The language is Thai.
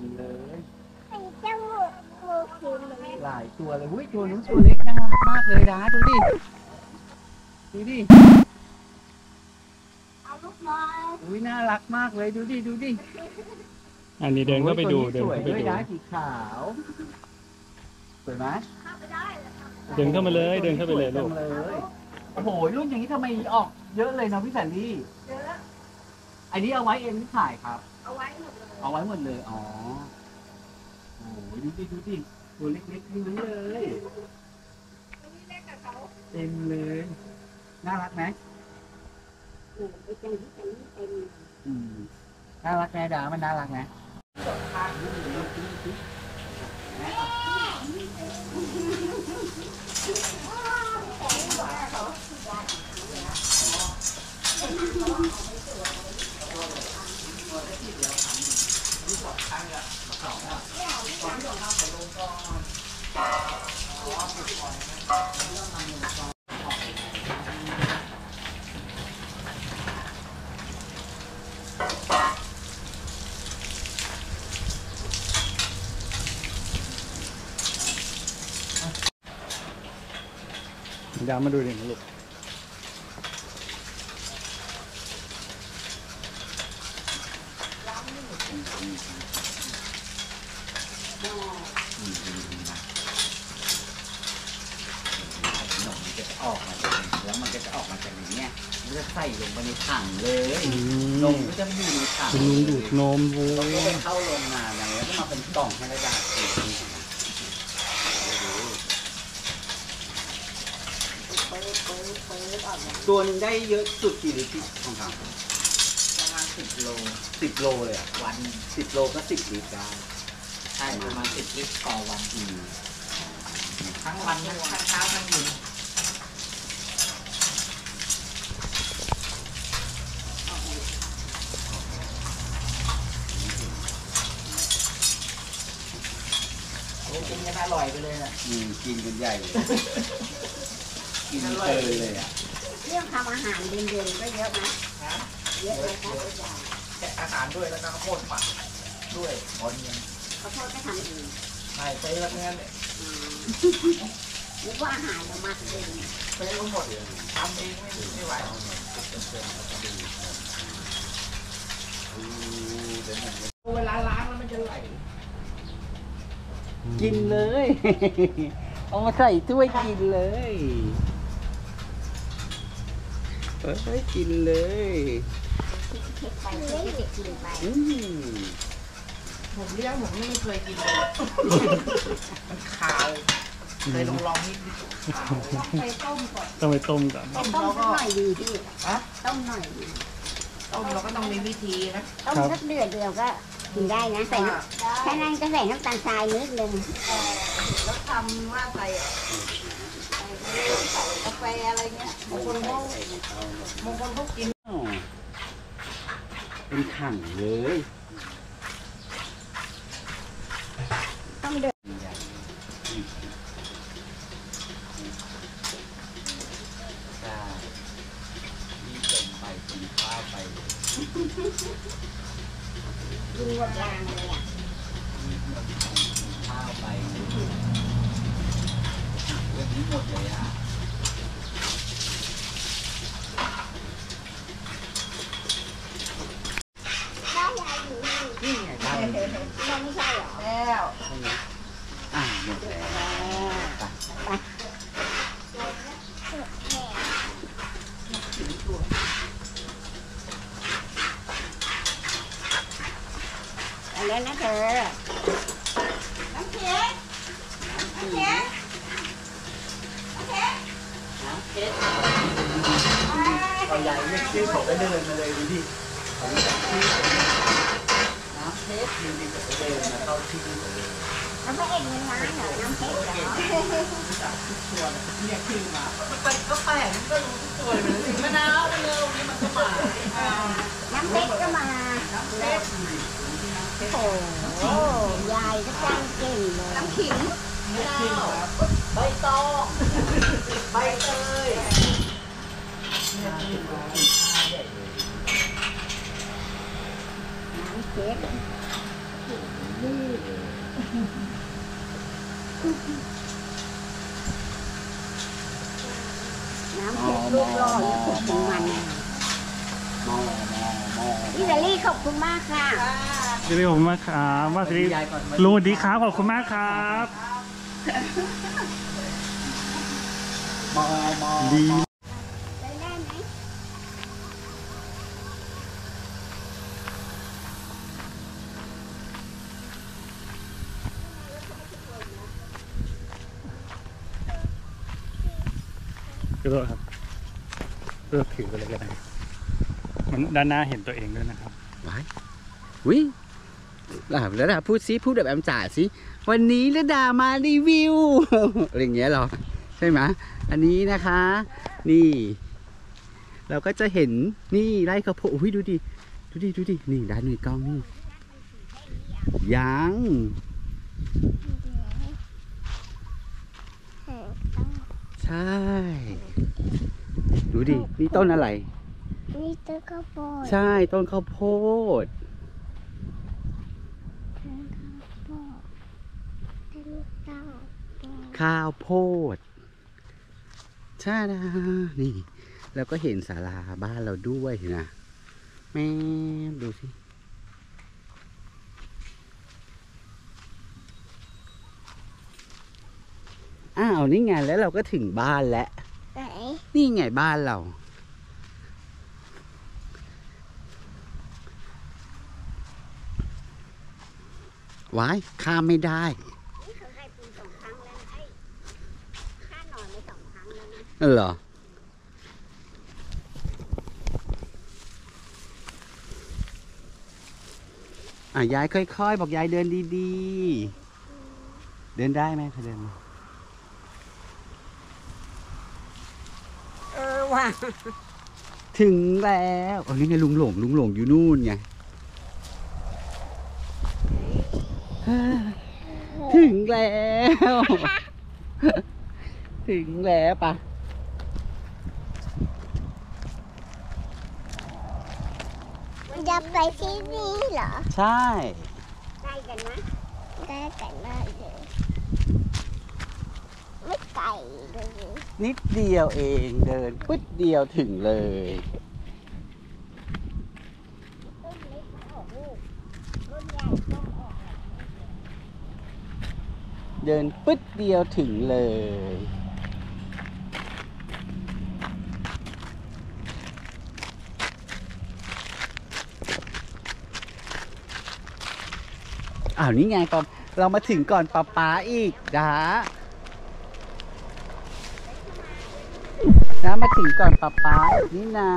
นี่เลยไอ้เจ้าหมูหมูขีดเลยหลายตัวเลยอุ้ยตัวนู้นตัวเล็กน่ารักมากเลยนะดูดิดูดิเอาลูกน้อยอุ้ยน่ารักมากเลยดูดิดูดิอันนี้เดินเข้าไปดูโอ้ยเดินตัวเข้านี้สวยไปด้วยดูนะสีขาวสวยไหมเข้าไปได้เหรอครับเดินเข้ามาเลยเดินเข้าไปเลยลูก สวจังเลยโอ้โหลูกอย่างนี้ทำไมออกเยอะเลยนะพี่แสนลี่เยอะอันนี้เอาไว้เองที่ขายครับ เอาไว้หมด เลยเอาไว้หมดเลย อ๋อ โอ้โหดูดิดูดิตัวเล็กๆทั้งนั้นเลยตัวนี้เล็กกับเขาเต็มเลย น่ารักไหมไอ้เจ้าที่เป็นเป็นอืม น่ารักไหมดามันน่ารักไหม ดาวมาดูดิลูกหนมมันก็จะออกมาจากนี้แล้วมันก็จะออกมาจากนี้เนี่ยมันจะใส่ลงไปในถังเลยอืนมมก็จะอยู่ในถังคุณลุงดูดนมวูแล้วก็ไปเข้าโรงงานอะไรแล้วก็มาเป็นกล่องให้ระดากิน เปิดเปิดเปิดออกมาตัวหนึงได้เยอะสุดกี่ลิตรของเขาประมาณสิบโลสิบโลเลยอะวันสิบโลก็สิบลิตรได้ใช่ประมาณสิบลิตรต่อวันอืมทั้งวันทั้งเช้าทั้งเย็นโอ้กินกันอร่อยไปเลยนะอืมกินกันใหญ่เลย กินเกินเลยอะเรื่องทำอาหารเย็นๆก็เยอะนะนะเยอะเลยค่ะแกะอาหารด้วยแล้วก็ข้าวโพดฝักด้วยตอนเย็นข้าวโพดก็ทำเองใช่ไปแล้วงั้นเนี่ยอืมกว่าอาหารเรามาเองไปทั้หมดทำเองไม่ไม่ไหวเวลาล้างแล้วมันจะไหลกินเลย เอามาใส่ถ้วยกินเลย เอ้ยกินเลยเค็ดไปเค็ดกินไปอืมผมเลี้ยงผมไม่เคยกินเลยมันขาวเคยลองลองนิดนิดขาวต้องไปต้มก่อนต้องไปต้มก่อนต้มต้มแล้วสัก็กหน่อยดีพี่อะต้มหน่อยดีต้มเราก็ต้องมีวิธีนะต้มสักเดือดเดียวก็ กินได้นะใส่น้ำแค่นั้นก็ใส่น้ำตาลทรายนิดนึงแล้วทำว่าใส่กาแฟอะไรเงี้ยบางคนเขาบางคนเขากินอ๋อเป็นถังเลยต้องเดือดใช่นี่เป็นไปกินข้าวไป กินหมดรางเลยอะข้าวไปเรื่องนี้หมดเลยอะ ได้ยายอยู่นี่ นี่ไงได้ มันไม่ใช่เหรอ แล้ว อ่าหมดแล้ว ไป แล้วนะเธอ น้ำเค็มน้ำเค็มน้ำเค็มน้ำเพชรเอาใหญ่เรียกชื่อผมก็เดินมาเลยดูดิผมจำชื่อน้ำเพชรดูดิผมก็เดินมาเข้าที่อผมเลยแล้วพระเอกเงินล้านเหรอน้ำเค็มเหรอตัวเนี่ยเรียกชื่อมามันเป็นก็แปลกมันก็รู้ทุกตัวเลยถึงมะนาวมะเร็วนี่มันก็มาน้ำเค็มก็มาน้ำเล็ก โอ้โหยายก็จ้างเก่งเลยน้ำขิงมะนาวใบตองใบเตยน้ำเค็มนี่น้ำเผ็ดลูกรอดของมันนะคะมอมอมอพี่เดลี่ขอบคุณมากค่ะ เดี๋ยวผมมาครับว่าสิยายก่อนลุงสวัสดีครับขอบคุณมากครับมอมอดีกระโดดครับเลือกถือไปเลยก็ได้มันด้านหน้าเห็นตัวเองด้วยนะครับว้ายวิระดาระดาพูดซิพูดแบบแอมจ่าสิวันนี้ระดามารีวิวอะไรอย่างเงี้ยเหรอใช่ไหมอันนี้นะคะ นี่ เราก็จะเห็นนี่ไร่ข้าวโพดอุ้ยดูดิดูดิดูดินี่ด้านในกล้องนี่ยังใช่ ดูดินี่ต้นอะไรนี่ต้นข้าวโพดใช่ต้นข้าวโพด ต้นข้าวโพดเป็นลูกเต้า ข้าวโพดชาดานี่ แล้วก็เห็นศาลาบ้านเราด้วยนะแม่ดูสิอ้าวนี่ไงแล้วเราก็ถึงบ้านแล้วนนี่ไงบ้านเราว้ายข้ามไม่ได้ เออเหรออะยายค่อยๆ บอกยายเดินดีๆ เดินได้ไหมคะเดินมาเออว่ะถึงแล้วอ๋อนี่ไงลุงหลงลุงหลงอยู่นู่นไงถึงแล้ว ถึงแล้วปะ มัน จะไปที่นี่เหรอ ใช่ใกล้กันนะใกล้กันมากเลยไม่ไกลเลยนิดเดียวเองเดินปึ๊ดเดียวถึงเลย ต้นเล็กมันออกลูกต้นใหญ่ต้องออก เดินปึ๊ดเดียวถึงเลย อ้าวนี่ไงปอนเรามาถึงก่อนป๊าป๊าอีกดานะมาถึงก่อนป๊าป๊านี่นา